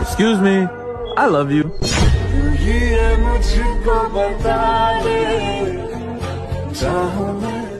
Excuse me. I love you. तू